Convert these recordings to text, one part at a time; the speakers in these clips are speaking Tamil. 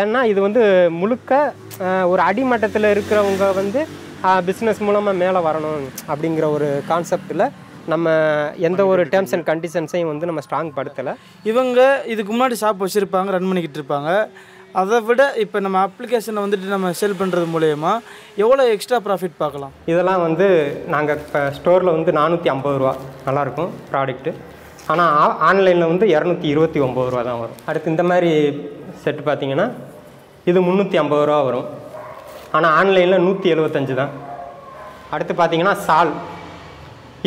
ஏன்னா இது வந்து முழுக்க ஒரு அடிமட்டத்தில் இருக்கிறவங்க வந்து பிஸ்னஸ் மூலமாக மேலே வரணும் அப்படிங்கிற ஒரு கான்செப்டில் நம்ம எந்த ஒரு டேர்ம்ஸ் அண்ட் கண்டிஷன்ஸையும் வந்து நம்ம ஸ்ட்ராங் படுத்தலை. இவங்க இதுக்கு முன்னாடி ஷாப் வச்சுருப்பாங்க ரன் பண்ணிக்கிட்டு இருப்பாங்க. அதை விட இப்போ நம்ம அப்ளிகேஷனை வந்துட்டு நம்ம செல் பண்ணுறது மூலயமா எவ்வளோ எக்ஸ்ட்ரா ப்ராஃபிட் பார்க்கலாம்? இதெல்லாம் வந்து நாங்கள் இப்போ ஸ்டோரில் வந்து நானூற்றி ஐம்பது ரூபா. நல்லாயிருக்கும் ப்ராடக்ட்டு ஆனால் ஆன்லைனில் வந்து இரநூத்தி இருபத்தி ஒம்பது ரூபா தான் வரும். அடுத்து இந்த மாதிரி செட்டு பார்த்தீங்கன்னா இது முந்நூற்றி ஐம்பது ரூபா வரும். ஆனால் ஆன்லைனில் நூற்றி எழுபத்தஞ்சு தான். அடுத்து பார்த்தீங்கன்னா சால்.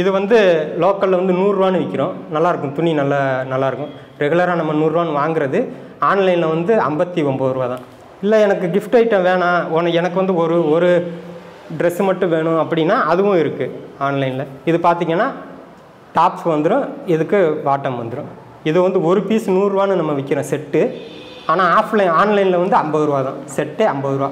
இது வந்து லோக்கலில் வந்து நூறுரூவான்னு விற்கிறோம் நல்லாயிருக்கும் துணி நல்லா நல்லாயிருக்கும் ரெகுலராக நம்ம நூறுரூவான்னு வாங்குறது ஆன்லைனில் வந்து ஐம்பத்தி ஒம்பது ரூபா தான். இல்லை எனக்கு கிஃப்ட் ஐட்டம் வேணாம். ஒன்று எனக்கு வந்து ஒரு ஒரு ட்ரெஸ்ஸு மட்டும் வேணும் அப்படின்னா அதுவும் இருக்குது ஆன்லைனில். இது பார்த்தீங்கன்னா டாப்ஸ் வந்துடும் இதுக்கு பாட்டம் வந்துடும் இது வந்து ஒரு பீஸ் நூறுரூவான்னு நம்ம விற்கிறோம் செட்டு. ஆனால் ஆஃப்லைன் ஆன்லைனில் வந்து ஐம்பது ரூபா தான். செட்டே ஐம்பது ரூபா.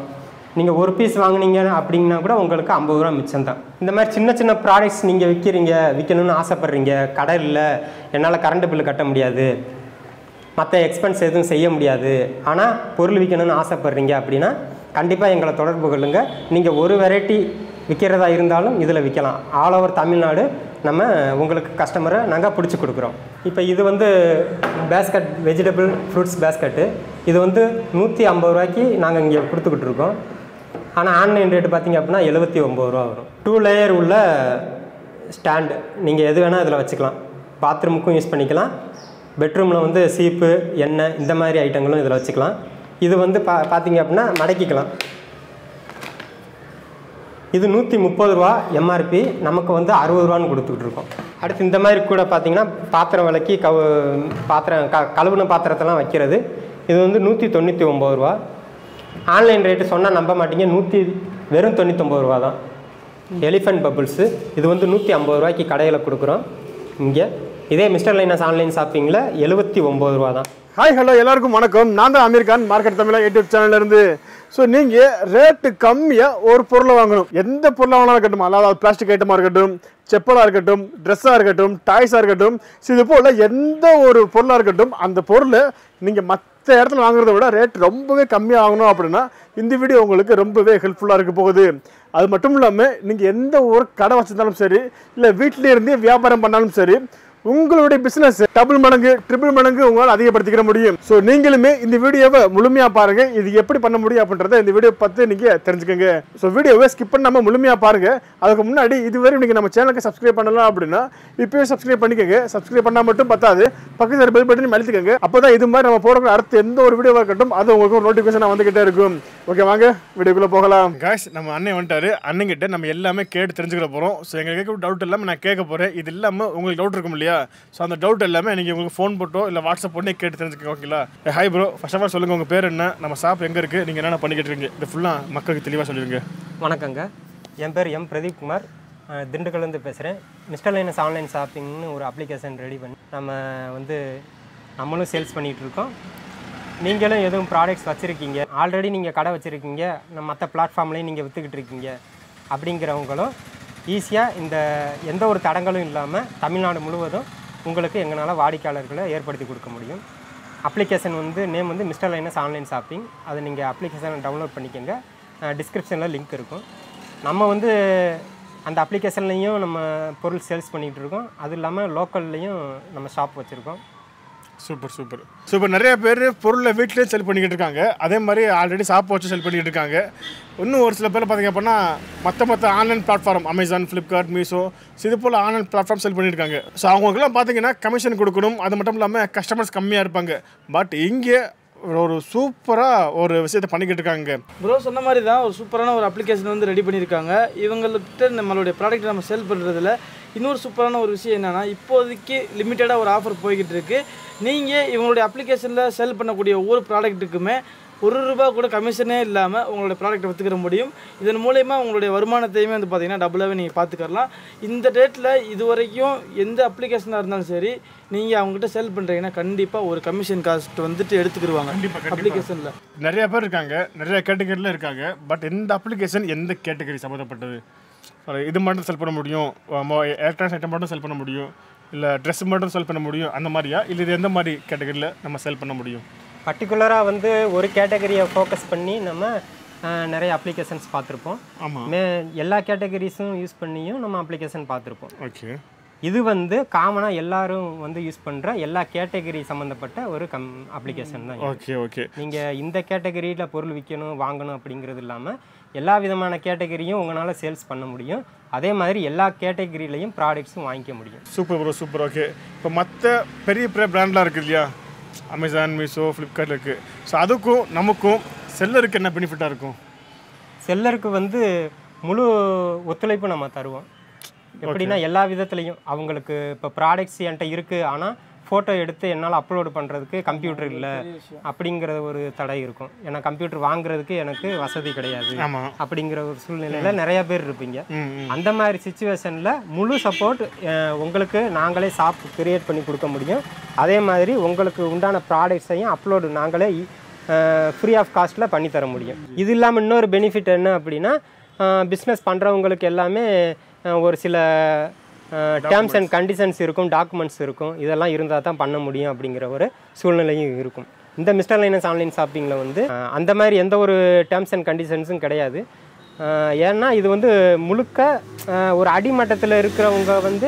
நீங்கள் ஒரு பீஸ் வாங்குனீங்க அப்படின்னா கூட உங்களுக்கு ஐம்பது ரூபா மிச்சம் தான். இந்த மாதிரி சின்ன சின்ன ப்ராடக்ட்ஸ் நீங்கள் விற்கிறீங்க விற்கணும்னு ஆசைப்பட்றீங்க கடை இல்லை என்னால் கரண்ட் பில்லு கட்ட முடியாது மற்ற எக்ஸ்பென்ஸ் எதுவும் செய்ய முடியாது ஆனால் பொருள் விற்கணும்னு ஆசைப்பட்றீங்க அப்படின்னா கண்டிப்பாக எங்களை தொடர்பு கொள்ளுங்கள் நீங்கள் ஒரு வெரைட்டி விற்கிறதா இருந்தாலும் இதில் விற்கலாம் ஆல் ஓவர் தமிழ்நாடு நம்ம உங்களுக்கு கஸ்டமரை நாங்கள் பிடிச்சி கொடுக்குறோம். இப்போ இது வந்து பேஸ்கட் வெஜிடபிள் ஃப்ரூட்ஸ் பேஸ்கட்டு இது வந்து நூற்றி ஐம்பது ரூபாய்க்கு நாங்கள் இங்கே கொடுத்துக்கிட்டு இருக்கோம். ஆனால் ஆன்லைன் ரேட்டு பார்த்தீங்க அப்படின்னா எழுபத்தி ஒம்பது ரூபா வரும். டூ லேயர் உள்ள ஸ்டாண்டு நீங்கள் எது வேணால் இதில் வச்சுக்கலாம். பாத்ரூமுக்கும் யூஸ் பண்ணிக்கலாம். பெட்ரூமில் வந்து சீப்பு எண்ணெய் இந்த மாதிரி ஐட்டங்களும் இதில் வச்சுக்கலாம். இது வந்து பா பார்த்தீங்க அப்படின்னா மடக்கிக்கலாம். இது நூற்றி முப்பது ரூபா எம்ஆர்பி நமக்கு வந்து அறுபது ரூபான்னு கொடுத்துக்கிட்டு இருக்கோம். அடுத்து இந்த மாதிரி கூட பார்த்தீங்கன்னா பாத்திரம் விளக்கி கவு பாத்திரம் க கழுவுன பாத்திரத்தெல்லாம் வைக்கிறது. இது வந்து நூற்றி தொண்ணூற்றி ஒம்பது ரூபா. ஆன்லைன் ரேட்டு சொன்னால் நம்ப மாட்டீங்க. நூற்றி வெறும் தொண்ணூற்றொம்பது ரூபா தான். Elephant bubbles. இது வந்து நூற்றி ஐம்பது ரூபாய்க்கு கடையில் கொடுக்குறோம். இங்கே இதே மிஸ்டர் லைனஸ் ஆன்லைன் ஷாப்பிங்கில் எழுபத்தி ஒம்பது ரூபா தான் ஹாய் ஹலோ எல்லாருக்கும் வணக்கம். நான் தான் அமீர் கான் மார்க்கெட் தமிழா யூடியூப் சேனல்ல இருந்து ஸோ நீங்கள் ரேட்டு கம்மியாக ஒரு பொருளை வாங்கணும். எந்த பொருளை வாங்கினாலும் இருக்கட்டும். அதாவது பிளாஸ்டிக் ஐட்டமாக இருக்கட்டும் செப்பலாக இருக்கட்டும் ட்ரெஸ்ஸாக இருக்கட்டும் டாய்ஸாக இருக்கட்டும். இது போல் எந்த ஒரு பொருளாக இருக்கட்டும் அந்த பொருளை நீங்கள் மற்ற இடத்துல வாங்குறத விட ரேட் ரொம்பவே கம்மியாக வாங்கணும் அப்படின்னா இந்த வீடியோ உங்களுக்கு ரொம்பவே ஹெல்ப்ஃபுல்லாக இருக்க போகுது. அது மட்டும் இல்லாமல் நீங்கள் எந்த ஒரு கடை வச்சிருந்தாலும் சரி இல்லை வீட்டிலே இருந்தே வியாபாரம் பண்ணாலும் சரி உங்களுடைய பிசினஸ் டபுள் மடங்கு ட்ரிபிள் மடங்கு உங்களால் அதிகப்படுத்திக்கிற முடியும். ஸோ நீங்களுமே இந்த வீடியோவை முழுமையாக பாருங்க. இது எப்படி பண்ண முடியும் அப்படின்றத இந்த வீடியோ பார்த்து நீங்கள் தெரிஞ்சுக்கோங்க. ஸோ வீடியோவை ஸ்கிப் பண்ணாம முழுமையாக பாருங்க. அதுக்கு முன்னாடி இதுவரை நீங்கள் நம்ம சேனலுக்கு சப்ஸ்கிரைப் பண்ணலாம் அப்படின்னா இப்போயே சப்ஸ்கிரைப் பண்ணிக்கோங்க. சப்ஸ்கிரைப் பண்ணால் மட்டும் பத்தாது. பக்கத்தில் பெல் பட்டன் அழுத்திக்கோங்க. அப்பதான் இது மாதிரி நம்ம போடக்கூடிய அடுத்த எந்த ஒரு வீடியோவாக இருக்கட்டும் அது உங்களுக்கு ஒரு நோட்டிஃபிகேஷன் வந்துகிட்டே இருக்கும். ஓகே வாங்க வீடியோக்குள்ளே போகலாம். காய்ஸ் நம்ம அண்ணன் வந்துட்டாரு. அண்ணன்கிட்ட நம்ம எல்லாமே கேட்டு தெரிஞ்சுக்கிற போகிறோம் ஸோ எங்களுக்கு டவுட் இல்லாமல் நான் கேட்க போகிறேன் இது இல்லாமல் உங்களுக்கு டவுட் இருக்கும் இல்லையா? ஸோ அந்த டவுட் எல்லாமே நீங்கள் உங்களுக்கு ஃபோன் போட்டோ இல்லை வாட்ஸ்அப் பண்ணி கேட்டு தெரிஞ்சுக்கோங்க ஓகேங்களா hi bro first of all சொல்லுங்கள் உங்கள் பேர் என்ன? நம்ம ஷாப் எங்கே இருக்குது நீங்கள் என்னென்ன பண்ணிக்கிட்டு இருக்கீங்க? இது ஃபுல்லாக மக்களுக்கு தெளிவாக சொல்லிடுங்க. வணக்கங்க. என் பேர் எம் பிரதீப் குமார். திண்டுக்கல்லேருந்து பேசுகிறேன் மிஸ்டர் லைனஸ் ஆன்லைன் ஷாப்பிங்னு ஒரு அப்ளிகேஷன் ரெடி பண்ணி நம்ம வந்து நம்மளும் சேல்ஸ் பண்ணிகிட்டு இருக்கோம். நீங்களும் எதுவும் ப்ராடக்ட்ஸ் வச்சுருக்கீங்க? ஆல்ரெடி நீங்கள் கடை வச்சுருக்கீங்க. மற்ற பிளாட்ஃபார்ம்லேயும் நீங்கள் விற்றுக்கிட்டு இருக்கீங்க. அப்படிங்கிறவங்களும் ஈஸியாக இந்த எந்த ஒரு தடங்களும் இல்லாமல் தமிழ்நாடு முழுவதும் உங்களுக்கு எங்களால் வாடிக்கையாளர்களை ஏற்படுத்தி கொடுக்க முடியும். அப்ளிகேஷன் வந்து நேம் வந்து மிஸ்டர் லைனஸ் ஆன்லைன் ஷாப்பிங் அதை நீங்கள் அப்ளிகேஷனை டவுன்லோட் பண்ணிக்கோங்க. டிஸ்கிரிப்ஷனில் லிங்க் இருக்கும். நம்ம வந்து அந்த அப்ளிகேஷன்லேயும் நம்ம பொருள் சேல்ஸ் பண்ணிகிட்டு இருக்கோம். அது இல்லாமல் லோக்கல்லையும் நம்ம ஷாப் வச்சுருக்கோம். Super super. சூப்பர் நிறைய பேர் பொருளை வீட்டிலே செல் பண்ணிக்கிட்டு இருக்காங்க. அதே மாதிரி ஆல்ரெடி ஷாப் வச்சு செல் பண்ணிக்கிட்டு இருக்காங்க. இன்னும் ஒரு சில பேர் பார்த்தீங்க அப்படின்னா மற்ற மற்ற online platform Amazon Flipkart Meesho இது போல் ஆன்லைன் பிளாட்ஃபார்ம் செல் பண்ணியிருக்காங்க ஸோ அவங்களுக்குலாம் பார்த்தீங்கன்னா கமிஷன் கொடுக்கணும். அது மட்டும் இல்லாமல் கஸ்டமர்ஸ் கம்மியாக இருப்பாங்க. பட் இங்கே ஒரு சூப்பராக ஒரு விஷயத்தை பண்ணிக்கிட்டு இருக்காங்க. ப்ரோ சொன்ன மாதிரி தான் ஒரு சூப்பரான ஒரு அப்ளிகேஷன் வந்து ரெடி பண்ணியிருக்காங்க. இவங்கள்ட்ட நம்மளுடைய ப்ராடக்ட் நம்ம செல் பண்ணுறதுல இன்னொரு சூப்பரான ஒரு விஷயம் என்னென்னா இப்போதைக்கு லிமிட்டடாக ஒரு ஆஃபர் போய்கிட்டு இருக்கு. நீங்கள் இவங்களுடைய அப்ளிகேஷனில் செல் பண்ணக்கூடிய ஒவ்வொரு ப்ராடக்ட்டுக்குமே ஒரு ரூபா கூட கமிஷனே இல்லாமல் உங்களுடைய ப்ராடக்ட்டை விற்றுக்கிற முடியும். இதன் மூலயமா உங்களுடைய வருமானத்தையுமே வந்து பார்த்தீங்கன்னா டபுளாகவே நீங்கள் பார்த்துக்கலாம் இந்த டேட்டில் இது வரைக்கும் எந்த அப்ளிகேஷனாக இருந்தாலும் சரி நீங்கள் அவங்ககிட்ட செல் பண்ணுறீங்கன்னா கண்டிப்பாக ஒரு கமிஷன் காஸ்ட் வந்துட்டு எடுத்துக்கிடுவாங்க அப்ளிகேஷனில் நிறைய பேர் இருக்காங்க நிறைய கேட்டகரியில் இருக்காங்க பட் இந்த அப்ளிகேஷன் எந்த கேட்டகரி சம்மந்தப்பட்டது இது மட்டும் செல் பண்ண முடியும். எலக்ட்ரானிக்ஸ் ஐட்டம் மட்டும் செல் பண்ண முடியும். இல்லை ட்ரெஸ் மட்டும் செல் பண்ண முடியும். அந்த மாதிரியா? இல்லை இது எந்த மாதிரி கேட்டகரியில் நம்ம செல் பண்ண முடியும்? பர்டிகுலராக வந்து ஒரு கேட்டகரியை ஃபோக்கஸ் பண்ணி நம்ம நிறைய அப்ளிகேஷன்ஸ் பார்த்துருப்போம். மே எல்லா கேட்டகரிஸும் யூஸ் பண்ணியும் நம்ம அப்ளிகேஷன் பார்த்துருப்போம். ஓகே இது வந்து காமனாக எல்லாரும் வந்து யூஸ் பண்ணுற எல்லா கேட்டகரி சம்மந்தப்பட்ட ஒரு கம் அப்ளிகேஷன் தான். ஓகே ஓகே நீங்கள் இந்த கேட்டகரியில் பொருள் விற்கணும் வாங்கணும் அப்படிங்கிறது இல்லாமல் எல்லா விதமான கேட்டகரியும் உங்களால் சேல்ஸ் பண்ண முடியும். அதே மாதிரி எல்லா கேட்டகரியிலையும் ப்ராடக்ட்ஸும் வாங்கிக்க முடியும். சூப்பர் ப்ரோ சூப்பர் ஓகே இப்போ மற்ற பெரிய பெரிய பிராண்ட்லாம் இருக்குது இல்லையா? அமேசான் மீஷோ ஃப்ளிப்கார்ட் இருக்குது ஸோ அதுக்கும் நமக்கும் செல்லருக்கு என்ன பெனிஃபிட்டாக இருக்கும்? செல்லருக்கு வந்து முழு ஒத்துழைப்பு நம்ம தருவோம். எப்படின்னா எல்லா விதத்துலையும். அவங்களுக்கு இப்போ ப்ராடக்ட்ஸ் என்கிட்ட இருக்குது ஆனால் ஃபோட்டோ எடுத்து என்னால் அப்லோடு பண்ணுறதுக்கு கம்ப்யூட்டர் இல்லை அப்படிங்கிற ஒரு தடை இருக்கும். ஏன்னா கம்ப்யூட்டர் வாங்குறதுக்கு எனக்கு வசதி கிடையாது. அப்படிங்கிற ஒரு சூழ்நிலையில் நிறைய பேர் இருப்பீங்க. அந்த மாதிரி சுச்சுவேஷனில் முழு சப்போர்ட் உங்களுக்கு நாங்களே ஷாப் கிரியேட் பண்ணி கொடுக்க முடியும். அதே மாதிரி உங்களுக்கு உண்டான ப்ராடக்ட்ஸையும் அப்லோடு நாங்களே ஃப்ரீ ஆஃப் காஸ்ட்டில் பண்ணி தர முடியும். இது இல்லாமல் இன்னொரு பெனிஃபிட் என்ன அப்படின்னா பிஸ்னஸ் பண்ணுறவங்களுக்கு எல்லாமே ஒரு சில டேர்ம்ஸ் அண்ட் கண்டிஷன்ஸ் இருக்கும் டாக்குமெண்ட்ஸ் இருக்கும். இதெல்லாம் இருந்தால் தான் பண்ண முடியும் அப்படிங்கிற ஒரு சூழ்நிலையும் இருக்கும். இந்த மிஸ்டர் லைனஸ் ஆன்லைன் ஷாப்பிங்கில் வந்து அந்த மாதிரி எந்த ஒரு டேர்ம்ஸ் அண்ட் கண்டிஷன்ஸும் கிடையாது. ஏன்னா இது வந்து முழுக்க ஒரு அடிமட்டத்தில் இருக்கிறவங்க வந்து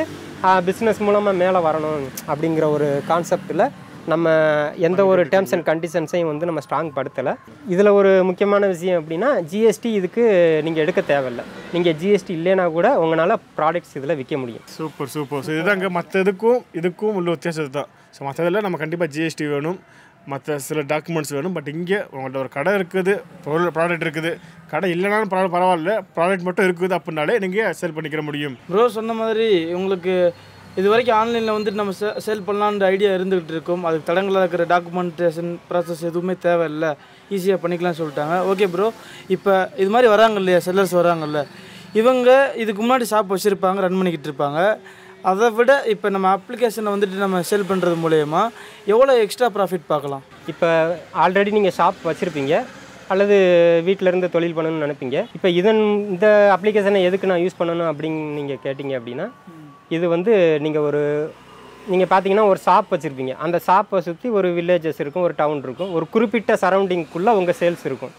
பிஸ்னஸ் மூலமாக மேலே வரணும் அப்படிங்கிற ஒரு கான்செப்டில் நம்ம எந்த ஒரு டேர்ம்ஸ் அண்ட் கண்டிஷன்ஸையும் வந்து நம்ம ஸ்ட்ராங் படுத்தலை. இதில் ஒரு முக்கியமான விஷயம் அப்படின்னா ஜிஎஸ்டி இதுக்கு நீங்கள் எடுக்க தேவையில்லை. நீங்கள் ஜிஎஸ்டி இல்லைனா கூட உங்களால் ப்ராடக்ட்ஸ் இதில் விற்க முடியும். சூப்பர் சூப்பர் ஸோ இதுதாங்க மற்ற இதுக்கும் இதுக்கும் உள்ள வித்தியாசம் தான் ஸோ மற்றதில் நம்ம கண்டிப்பாக ஜிஎஸ்டி வேணும். மற்ற சில டாக்குமெண்ட்ஸ் வேணும். பட் இங்கே உங்கள்ட்ட ஒரு கடை இருக்குது பொருள் ப்ராடக்ட் இருக்குது. கடை இல்லைனாலும் பரவ- பரவாயில்ல. ப்ராடக்ட் மட்டும் இருக்குது அப்படின்னாலே நீங்கள் சேல் பண்ணிக்கிற முடியும். ப்ரோ சொன்ன மாதிரி உங்களுக்கு இது வரைக்கும் ஆன்லைனில் வந்துட்டு நம்ம சே சேல் பண்ணலான்ற ஐடியா இருந்துகிட்டு இருக்கும். அதுக்கு தடங்களாக இருக்கிற டாக்குமெண்டேஷன் ப்ராசஸ் எதுவுமே தேவையில்லை. ஈஸியாக பண்ணிக்கலாம்னு சொல்லிட்டாங்க. ஓகே ப்ரோ இப்போ இது மாதிரி வராங்க இல்லையா? செல்லர்ஸ் வராங்கல்ல. இவங்க இதுக்கு முன்னாடி ஷாப் வச்சுருப்பாங்க ரன் பண்ணிக்கிட்டு இருப்பாங்க. அதை விட இப்போ நம்ம அப்ளிகேஷனை வந்துட்டு நம்ம செல் பண்ணுறது மூலயமா எவ்வளோ எக்ஸ்ட்ரா ப்ராஃபிட் பார்க்கலாம்? இப்போ ஆல்ரெடி நீங்கள் ஷாப் வச்சுருப்பீங்க. அல்லது வீட்டிலேருந்து தொழில் பண்ணணும்னு நினைப்பீங்க. இப்போ இதன் இந்த அப்ளிகேஷனை எதுக்கு நான் யூஸ் பண்ணணும் அப்படின்னு நீங்கள் கேட்டிங்க அப்படின்னா இது வந்து நீங்கள் ஒரு நீங்கள் பார்த்தீங்கன்னா ஒரு ஷாப் வச்சுருப்பீங்க. அந்த ஷாப்பை சுற்றி ஒரு வில்லேஜஸ் இருக்கும் ஒரு டவுன் இருக்கும். ஒரு குறிப்பிட்ட சரௌண்டிங்குள்ளே உங்கள் சேல்ஸ் இருக்கும்.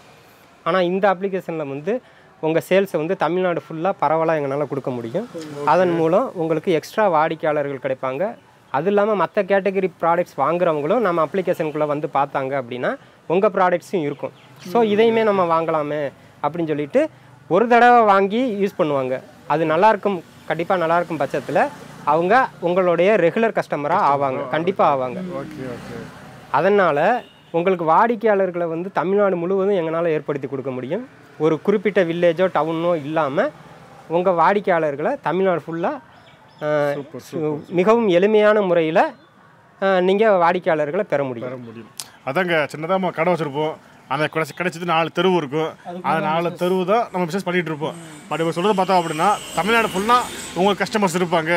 ஆனால் இந்த அப்ளிகேஷனில் வந்து உங்கள் சேல்ஸை வந்து தமிழ்நாடு ஃபுல்லாக பரவலாக எங்களால் கொடுக்க முடியும். அதன் மூலம் உங்களுக்கு எக்ஸ்ட்ரா வாடிக்கையாளர்கள் கிடைப்பாங்க. அது இல்லாமல் மற்ற கேட்டகரி ப்ராடக்ட்ஸ் வாங்குறவங்களும் நம்ம அப்ளிகேஷனுக்குள்ளே வந்து பார்த்தாங்க அப்படின்னா உங்கள் ப்ராடக்ட்ஸும் இருக்கும். ஸோ இதையுமே நம்ம வாங்கலாமே அப்படின்னு சொல்லிட்டு ஒரு தடவை வாங்கி யூஸ் பண்ணுவாங்க. அது நல்லாயிருக்கும் கண்டிப்பாக நல்லாயிருக்கும் பட்சத்தில் அவங்க உங்களுடைய ரெகுலர் கஸ்டமராக ஆவாங்க. கண்டிப்பாக ஆவாங்க. ஓகே ஓகே அதனால் உங்களுக்கு வாடிக்கையாளர்களை வந்து தமிழ்நாடு முழுவதும் எங்களால் ஏற்படுத்தி கொடுக்க முடியும்? ஒரு குறிப்பிட்ட வில்லேஜோ டவுனோ இல்லாமல் உங்கள் வாடிக்கையாளர்களை தமிழ்நாடு ஃபுல்லாக மிகவும் எளிமையான முறையில் நீங்கள் வாடிக்கையாளர்களை பெற முடியும். தர முடியும். அதாங்க சின்னதாக நம்ம கடை வச்சுருப்போம். அந்த கடை கிடைச்சது நாலு தெருவு இருக்கும் அந்த நாலு தெருவு தான் நம்ம பிஸ்னஸ் பண்ணிட்டு இருப்போம். பட் இப்போ சொல்கிறத பார்த்தோம் அப்படின்னா தமிழ்நாடு ஃபுல்லாக உங்களுக்கு கஸ்டமர்ஸ் இருப்பாங்க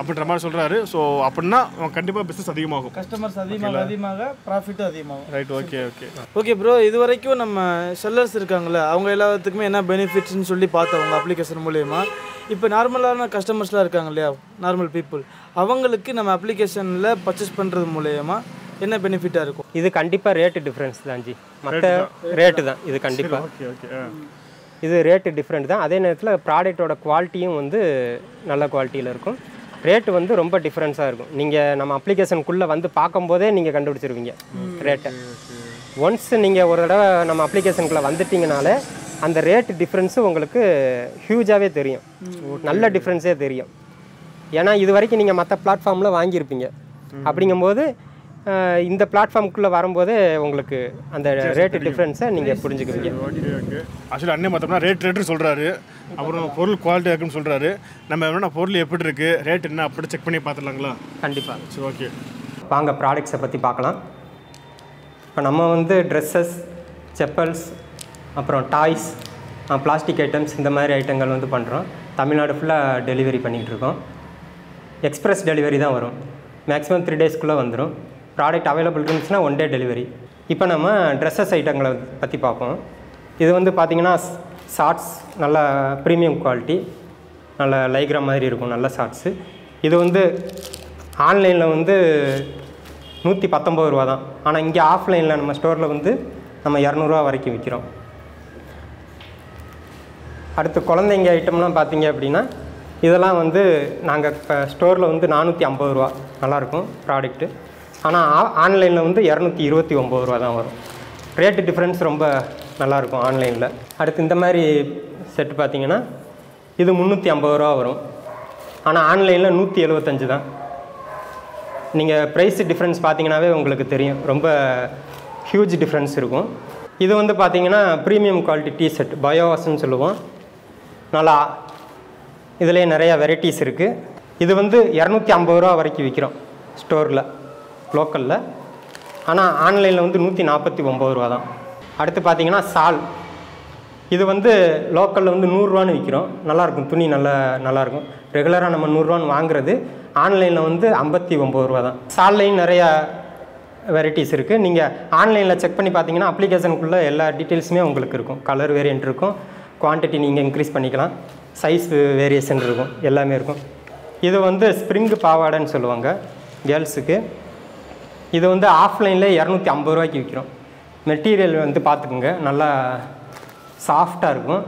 அப்படின்ற மாதிரி சொல்கிறாரு ஸோ அப்படின்னா கண்டிப்பாக பிஸ்னஸ் அதிகமாகும். கஸ்டமர்ஸ் அதிகமாக அதிகமாக ப்ராஃபிட்டும் அதிகமாகும். Right okay okay okay bro இது வரைக்கும் நம்ம செல்லர்ஸ் இருக்காங்கல்ல அவங்க எல்லாத்துக்குமே என்ன பெனிஃபிட்ஸ்னு சொல்லி பார்த்தோம் உங்கள் அப்ளிகேஷன் மூலயமா இப்போ நார்மலான கஸ்டமர்ஸ்லாம் இருக்காங்க இல்லையா நார்மல் பீப்புள் அவங்களுக்கு நம்ம அப்ளிகேஷனில் பர்ச்சேஸ் பண்ணுறது மூலயமா என்ன பெனிஃபிட்டாக இருக்கும்? இது கண்டிப்பாக ரேட்டு டிஃப்ரென்ஸ் தான் ஜி. மற்ற ரேட்டு தான். இது கண்டிப்பாக இது ரேட்டு டிஃப்ரெண்ட் தான். அதே நேரத்தில் ப்ராடக்ட்டோட குவாலிட்டியும் வந்து நல்ல குவாலிட்டியில் இருக்கும். ரேட்டு வந்து ரொம்ப டிஃப்ரென்ஸாக இருக்கும். நீங்கள் நம்ம அப்ளிகேஷனுக்குள்ளே வந்து பார்க்கும்போதே நீங்கள் கண்டுபிடிச்சிருவீங்க. ரேட்டை ஒன்ஸ் நீங்கள் ஒரு தடவை நம்ம அப்ளிகேஷனுக்குள்ளே வந்துட்டீங்கனாலே அந்த ரேட் டிஃப்ரென்ஸு உங்களுக்கு ஹியூஜாகவே தெரியும். நல்ல டிஃப்ரென்ஸே தெரியும். ஏன்னா இது வரைக்கும் நீங்கள் மற்ற பிளாட்ஃபார்மில் வாங்கியிருப்பீங்க. அப்படிங்கும்போது இந்த பிளாட்ஃபார்முக்குள்ளே வரும்போதே உங்களுக்கு அந்த ரேட்டு டிஃப்ரென்ஸை நீங்கள் புரிஞ்சுக்குவீங்க. ஓகே ஓகே ஆக்சுவலி அண்ணே பார்த்தோம்னா ரேட் ரேட்டு சொல்கிறாரு அப்புறம் பொருள் குவாலிட்டி இருக்குன்னு சொல்கிறாரு நம்ம வேணா பொருள் எப்படி இருக்குது ரேட் என்ன அப்படி செக் பண்ணி பார்த்துடலாங்களா கண்டிப்பாக சரி ஓகே வாங்க ப்ராடக்ட்ஸை பற்றி பார்க்கலாம் இப்போ நம்ம வந்து ட்ரெஸ்ஸஸ் செப்பல்ஸ் அப்புறம் டாய்ஸ் பிளாஸ்டிக் ஐட்டம்ஸ் இந்த மாதிரி ஐட்டங்கள் வந்து பண்ணுறோம் தமிழ்நாடு ஃபுல்லாக டெலிவரி பண்ணிகிட்டு இருக்கோம். எக்ஸ்பிரஸ் டெலிவரி தான் வரும். மேக்ஸிமம் த்ரீ டேஸ்க்குள்ளே வந்துடும் ப்ராடக்ட் அவைலபிள் இருந்துச்சுன்னா ஒன் டே டெலிவரி இப்போ நம்ம ட்ரெஸ்ஸஸ் ஐட்டங்களை பற்றி பார்ப்போம். இது வந்து பார்த்திங்கன்னா ஷார்ட்ஸ் நல்ல ப்ரீமியம் குவாலிட்டி நல்ல லைக்ரா மாதிரி இருக்கும் நல்ல ஷார்ட்ஸு இது வந்து ஆன்லைனில் வந்து நூற்றி பத்தொம்பது ரூபா தான். ஆனால் இங்கே ஆஃப்லைனில் நம்ம ஸ்டோரில் வந்து நம்ம இரநூறுவா வரைக்கும் விற்கிறோம் அடுத்து குழந்தைங்க ஐட்டம்லாம் பார்த்தீங்க அப்படின்னா இதெல்லாம் வந்து நாங்கள் இப்போ ஸ்டோரில் வந்து நானூற்றி ஐம்பது ரூபா. நல்லாயிருக்கும் ப்ராடக்ட்டு ஆனால் ஆன்லைனில் வந்து இரநூத்தி இருபத்தி ஒம்பது ரூபா தான் வரும். ரேட்டு டிஃப்ரென்ஸ் ரொம்ப நல்லாயிருக்கும் ஆன்லைனில். அடுத்து இந்த மாதிரி செட்டு பார்த்தீங்கன்னா இது முந்நூற்றி ஐம்பது ரூபா வரும். ஆனால் ஆன்லைனில் நூற்றி எழுபத்தஞ்சு தான். நீங்கள் ப்ரைஸ் டிஃப்ரென்ஸ் பார்த்தீங்கன்னாவே உங்களுக்கு தெரியும். ரொம்ப ஹியூஜ் டிஃப்ரென்ஸ் இருக்கும். இது வந்து பார்த்தீங்கன்னா ப்ரீமியம் குவாலிட்டி டீ ஷர்ட் பயோவாஸ்ன்னு சொல்லுவோம். நல்லா இதிலே நிறையா வெரைட்டிஸ் இருக்குது இது வந்து இரநூத்தி ஐம்பது ரூபா வரைக்கும் விற்கிறோம் ஸ்டோரில் லோக்கலில். ஆனால் ஆன்லைனில் வந்து நூற்றி நாற்பத்தி ஒம்பது ரூபா தான். அடுத்து பார்த்தீங்கன்னா சால். இது வந்து லோக்கலில் வந்து நூறுரூவான்னு விற்கிறோம் நல்லாயிருக்கும் துணி நல்லா நல்லாயிருக்கும் ரெகுலராக நம்ம நூறுரூவான்னு வாங்குறது ஆன்லைனில் வந்து ஐம்பத்தி ஒம்பது ரூபா தான். சால்லையும் நிறையா வெரைட்டிஸ் இருக்குது நீங்கள் ஆன்லைனில் செக் பண்ணி பார்த்தீங்கன்னா அப்ளிகேஷனுக்குள்ளே எல்லா டீட்டெயில்ஸுமே உங்களுக்கு இருக்கும். கலர் வேரியன்ட் இருக்கும். குவான்டிட்டி நீங்கள் இன்க்ரீஸ் பண்ணிக்கலாம். சைஸ் வேரியேஷன் இருக்கும். எல்லாமே இருக்கும். இது வந்து ஸ்ப்ரிங்கு பாவாடைன்னு சொல்லுவாங்க. கேர்ள்ஸுக்கு. இது வந்து ஆஃப்லைனில் இரநூத்தி ஐம்பது ரூபாய்க்கு விற்கிறோம் மெட்டீரியல் வந்து பார்த்துக்குங்க நல்லா சாஃப்டாக இருக்கும்.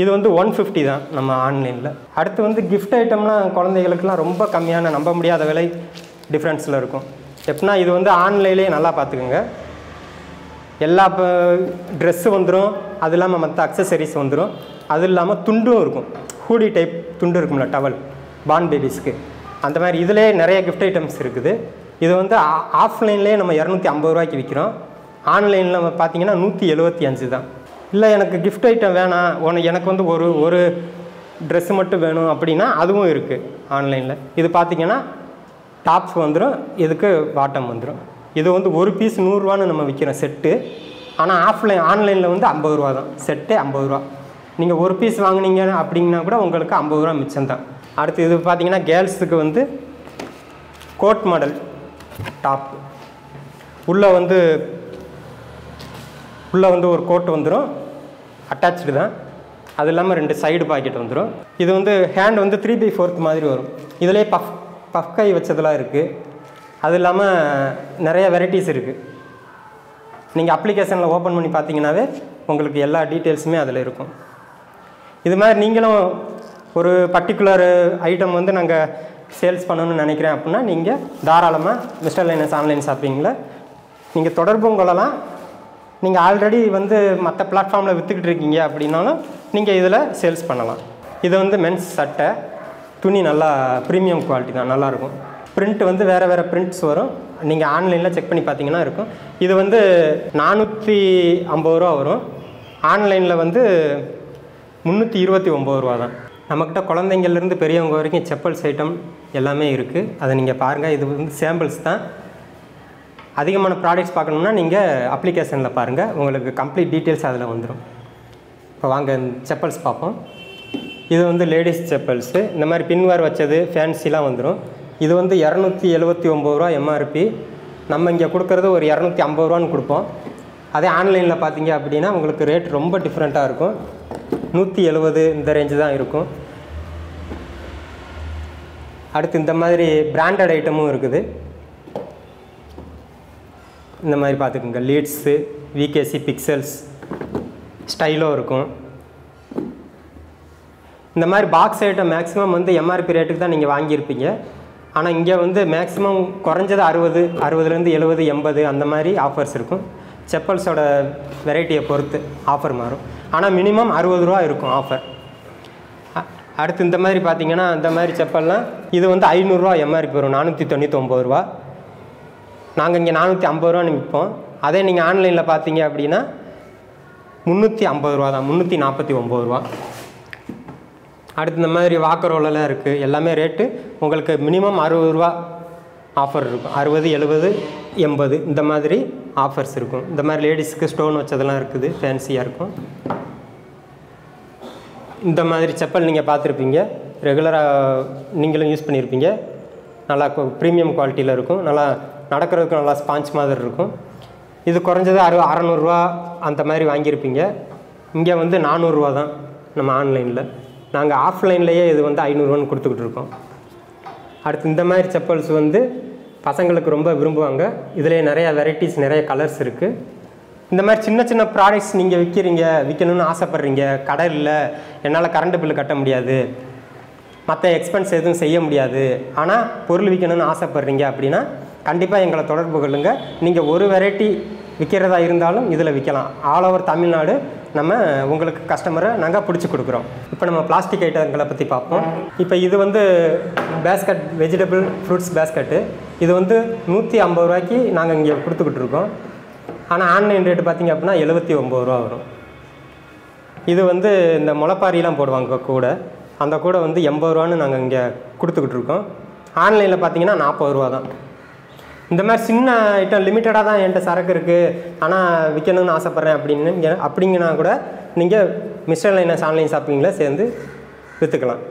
இது வந்து ஒன் ஃபிஃப்டி தான் நம்ம ஆன்லைனில் அடுத்து வந்து கிஃப்ட் ஐட்டம்லாம் குழந்தைகளுக்குலாம் ரொம்ப கம்மியான நம்ப முடியாத விலை டிஃப்ரென்ஸில் இருக்கும். எப்படின்னா இது வந்து ஆன்லைன்லேயே நல்லா பார்த்துக்குங்க. எல்லா இப்போ ட்ரெஸ்ஸு வந்துடும் அது இல்லாமல் மற்ற அக்சசரிஸ் வந்துடும் அது இல்லாமல் துண்டும் இருக்கும். ஹூடி டைப் துண்டு இருக்கும்ல டவல் பான் பேபிஸ்க்கு அந்த மாதிரி இதிலே நிறைய கிஃப்ட் ஐட்டம்ஸ் இருக்குது. இது வந்து ஆஃப்லைன்லேயே நம்ம இரநூத்தி ஐம்பது ரூபாய்க்கு விற்கிறோம் ஆன்லைனில் பார்த்தீங்கன்னா நூற்றி எழுபத்தி அஞ்சு தான். இல்லை எனக்கு கிஃப்ட் ஐட்டம் வேணாம். ஒன்று எனக்கு வந்து ஒரு ஒரு ட்ரெஸ்ஸு மட்டும் வேணும் அப்படின்னா அதுவும் இருக்குது ஆன்லைனில். இது பார்த்தீங்கன்னா டாப்ஸ் வந்துடும் இதுக்கு பாட்டம் வந்துடும் இது வந்து ஒரு பீஸ் நூறுரூவான்னு நம்ம விற்கிறோம் செட்டு ஆனால் ஆஃப்லைன் ஆன்லைனில் வந்து ஐம்பது ரூபா தான். செட்டே ஐம்பது ரூபா. நீங்கள் ஒரு பீஸ் வாங்கினீங்க அப்படின்னா கூட உங்களுக்கு ஐம்பது ரூபா மிச்சம் தான் அடுத்து இது பார்த்தீங்கன்னா கேர்ள்ஸுக்கு வந்து கோட் மாடல் டாப் உள்ளே வந்து உள்ளே வந்து ஒரு கோட் வந்துடும் அட்டாச்சு தான். அது இல்லாமல் ரெண்டு சைடு பாக்கெட் வந்துடும் இது வந்து ஹேண்ட் வந்து த்ரீ பை ஃபோர்த் மாதிரி வரும். இதிலே பஃப் பஃப் கை வச்சதெல்லாம் இருக்குது அது இல்லாமல் நிறைய வெரைட்டிஸ் இருக்குது நீங்கள் அப்ளிகேஷனில் ஓப்பன் பண்ணி பார்த்தீங்கன்னாவே உங்களுக்கு எல்லா டீட்டெயில்ஸுமே அதில் இருக்கும். இது மாதிரி நீங்களும் ஒரு பர்டிகுலர் ஐட்டம் வந்து நாங்கள் சேல்ஸ் பண்ணணும்னு நினைக்கிறேன் அப்படின்னா நீங்கள் தாராளமாக மிஸ்டர் லைனஸ் ஆன்லைன் ஷாப்பிங்கில் நீங்கள் தொடர்பும் கொள்ளலாம். நீங்கள் ஆல்ரெடி வந்து மற்ற பிளாட்ஃபார்மில் விற்றுக்கிட்டு இருக்கீங்க அப்படின்னாலும் நீங்கள் இதில் சேல்ஸ் பண்ணலாம். இது வந்து மென்ஸ் சட்டை. துணி நல்லா ப்ரீமியம் குவாலிட்டி தான் நல்லாயிருக்கும் பிரிண்ட் வந்து வேறு வேறு பிரிண்ட்ஸ் வரும். நீங்கள் ஆன்லைனில் செக் பண்ணி பார்த்தீங்கன்னா இருக்கும். இது வந்து நானூற்றி ஐம்பது ரூபா வரும். ஆன்லைனில் வந்து முந்நூற்றி இருபத்தி ஒம்பது ரூபா தான். நம்மக்கிட்ட குழந்தைங்கள்லேருந்து பெரியவங்க வரைக்கும் செப்பல்ஸ் ஐட்டம் எல்லாமே இருக்குது. அதை நீங்கள் பாருங்கள். இது வந்து சாம்பிள்ஸ் தான். அதிகமான ப்ராடக்ட்ஸ் பார்க்கணுன்னா நீங்கள் அப்ளிகேஷனில் பாருங்கள். உங்களுக்கு கம்ப்ளீட் டீட்டெயில்ஸ் அதில் வந்துடும். இப்போ வாங்க செப்பல்ஸ் பார்ப்போம். இது வந்து லேடிஸ் செப்பல்ஸு. இந்த மாதிரி பின்வார் வச்சது ஃபேன்சிலாம் வந்துடும். இது வந்து இரநூத்தி எழுபத்தி ஒம்பது ரூபா எம்ஆர்பி நம்ம இங்கே கொடுக்குறது ஒரு இரநூத்தி ஐம்பது ரூபான்னு கொடுப்போம். அதே ஆன்லைனில் பார்த்தீங்க அப்படின்னா உங்களுக்கு ரேட் ரொம்ப டிஃப்ரெண்ட்டாக இருக்கும். நூற்றி எழுபது இந்த ரேஞ்சு தான் இருக்கும். அடுத்து இந்த மாதிரி பிராண்டட் ஐட்டமும் இருக்குது. இந்த மாதிரி பார்த்துக்குங்க. லீட்ஸு விகேசி பிக்சல்ஸ் ஸ்டைலும் இருக்கும். இந்த மாதிரி பாக்ஸ் ஐட்டம் மேக்ஸிமம் வந்து எம்ஆர்பி ரேட்டுக்கு தான் நீங்கள் வாங்கியிருப்பீங்க. ஆனால் இங்கே வந்து மேக்ஸிமம் குறைஞ்சது அறுபது அறுபதுலேருந்து எழுபது எண்பது அந்த மாதிரி ஆஃபர்ஸ் இருக்கும். செப்பல்ஸோட வெரைட்டியை பொறுத்து ஆஃபர் மாறும். ஆனால் மினிமம் அறுபது ரூபா இருக்கும் ஆஃபர் அடுத்து இந்த மாதிரி பார்த்தீங்கன்னா அந்த மாதிரி செப்பல்லாம் இது வந்து ஐநூறுரூவா எம்ஆர்பி வரும். நானூற்றி தொண்ணூற்றி ஒம்பது ரூபா. நாங்கள் இங்கே நானூற்றி ஐம்பது ரூபான்னு விற்போம். அதே நீங்கள் ஆன்லைனில் பார்த்தீங்க அப்படின்னா முந்நூற்றி ஐம்பது ரூபா தான். முந்நூற்றி நாற்பத்தி ஒம்பது ரூபா. அடுத்து இந்த மாதிரி வாக்கர் இருக்குது எல்லாமே ரேட்டு உங்களுக்கு மினிமம் அறுபது ரூபா ஆஃபர் இருக்கும். அறுபது எழுபது எண்பது இந்த மாதிரி ஆஃபர்ஸ் இருக்கும். இந்த மாதிரி லேடிஸ்க்கு ஸ்டோன் வச்சதெல்லாம் இருக்குது. ஃபேன்சியாக இருக்கும். இந்த மாதிரி செப்பல் நீங்கள் பார்த்துருப்பீங்க. ரெகுலராக நீங்களும் யூஸ் பண்ணியிருப்பீங்க நல்லா ப்ரீமியம் குவாலிட்டியில் இருக்கும். நல்லா நடக்கிறதுக்கு நல்லா ஸ்பாஞ்ச் மாதிரி இருக்கும். இது குறைஞ்சது அறு அறநூறுரூவா அந்த மாதிரி வாங்கியிருப்பீங்க இங்கே வந்து நானூறுரூவா தான் நம்ம ஆன்லைனில் நாங்கள் ஆஃப்லைன்லேயே இது வந்து ஐநூறுரூவான்னு கொடுத்துக்கிட்டு இருக்கோம். அடுத்து இந்த மாதிரி செப்பல்ஸ் வந்து பசங்களுக்கு ரொம்ப விரும்புவாங்க. இதிலே நிறையா வெரைட்டிஸ் நிறைய கலர்ஸ் இருக்குது இந்த மாதிரி சின்ன சின்ன ப்ராடக்ட்ஸ் நீங்கள் விற்கிறீங்க விற்கணும்னு ஆசைப்பட்றீங்க கடை இல்லை என்னால் கரண்ட் பில்லு கட்ட முடியாது மற்ற எக்ஸ்பென்ஸ் எதுவும் செய்ய முடியாது ஆனால் பொருள் விற்கணும்னு ஆசைப்பட்றீங்க அப்படின்னா கண்டிப்பாக எங்களை தொடர்பு கொள்ளுங்கள் நீங்கள் ஒரு வெரைட்டி விற்கிறதா இருந்தாலும் இதில் விற்கலாம் ஆல் ஓவர் தமிழ்நாடு நம்ம உங்களுக்கு கஸ்டமரை நாங்கள் பிடிச்சி கொடுக்குறோம். இப்போ நம்ம பிளாஸ்டிக் ஐட்டங்களை பற்றி பார்ப்போம். இப்போ இது வந்து பேஸ்கட் வெஜிடபிள் ஃப்ரூட்ஸ் பேஸ்கட்டு இது வந்து நூற்றி ஐம்பது ரூபாய்க்கு நாங்கள் இங்கே கொடுத்துக்கிட்டு இருக்கோம். ஆனால் ஆன்லைன் ரேட்டு பார்த்திங்க அப்படின்னா எழுபத்தி ஒம்பது ரூபா வரும். இது வந்து இந்த முளப்பாரிலாம் போடுவாங்க கூட. அந்த கூட வந்து எண்பது ரூபான்னு நாங்கள் இங்கே கொடுத்துக்கிட்டு இருக்கோம். ஆன்லைனில் பார்த்தீங்கன்னா நாற்பது ரூபா தான். இந்த மாதிரி சின்ன ஐட்டம் லிமிட்டடாக தான் என்கிட்ட சரக்கு இருக்குது ஆனால் விற்கணும்னு ஆசைப்பட்றேன் அப்படின்னு. அப்படிங்கன்னா கூட நீங்கள் மிஸ்டர் லைனஸ் ஆன்லைன் ஷாப்பிங்கில் சேர்ந்து விற்றுக்கலாம்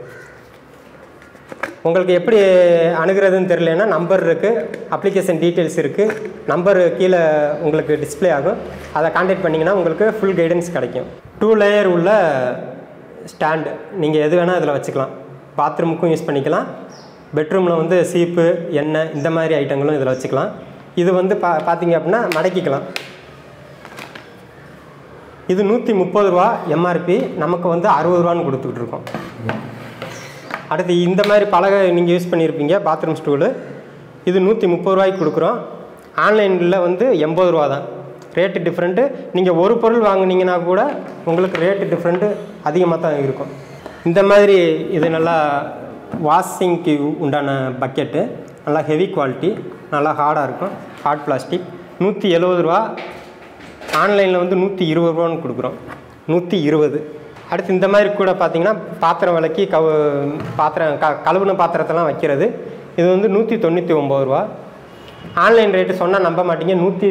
உங்களுக்கு எப்படி அணுகிறதுன்னு தெரியலன்னா நம்பர் இருக்குது அப்ளிகேஷன் டீட்டெயில்ஸ் இருக்குது நம்பர் கீழே உங்களுக்கு டிஸ்ப்ளே ஆகும். அதை காண்டாக்ட் பண்ணிங்கன்னா உங்களுக்கு ஃபுல் கைடன்ஸ் கிடைக்கும். டூ லேயர் உள்ள ஸ்டாண்டு நீங்கள் எது வேணால் இதில் வச்சுக்கலாம். பாத்ரூமுக்கும் யூஸ் பண்ணிக்கலாம். பெட்ரூமில் வந்து சீப்பு எண்ணெய் இந்த மாதிரி ஐட்டங்களும் இதில் வச்சுக்கலாம். இது வந்து பா பார்த்தீங்க அப்படின்னா மடக்கிக்கலாம். இது நூற்றி முப்பது ரூபா எம்ஆர்பி நமக்கு வந்து அறுபது ரூபான்னு கொடுத்துக்கிட்டு இருக்கோம். அடுத்து இந்த மாதிரி பலகை நீங்கள் யூஸ் பண்ணியிருப்பீங்க பாத்ரூம் ஸ்டூலு இது நூற்றி முப்பது ரூபாய்க்கு கொடுக்குறோம். ஆன்லைனில் வந்து எண்பது ரூபா தான். ரேட்டு டிஃப்ரெண்ட்டு நீங்கள் ஒரு பொருள் வாங்கினீங்கன்னா கூட உங்களுக்கு ரேட்டு டிஃப்ரெண்ட்டு அதிகமாக தான் இருக்கும். இந்த மாதிரி இது நல்லா வாஷிங்க்கு உண்டான பக்கெட்டு நல்லா ஹெவி குவாலிட்டி நல்லா ஹார்டாக இருக்கும். ஹார்ட் பிளாஸ்டிக் நூற்றி எழுபது ரூபா. ஆன்லைனில் வந்து நூற்றி இருபது ரூபான்னு கொடுக்குறோம். நூற்றி இருபது. அடுத்து இந்த மாதிரி கூட பார்த்தீங்கன்னா பாத்திரம் விளக்கி கவு பாத்திரம் க கழுவுன பாத்திரத்தெல்லாம் வைக்கிறது. இது வந்து நூற்றி தொண்ணூற்றி ஒம்பது ரூபா. ஆன்லைன் ரேட்டு சொன்னால் நம்ப மாட்டீங்க. நூற்றி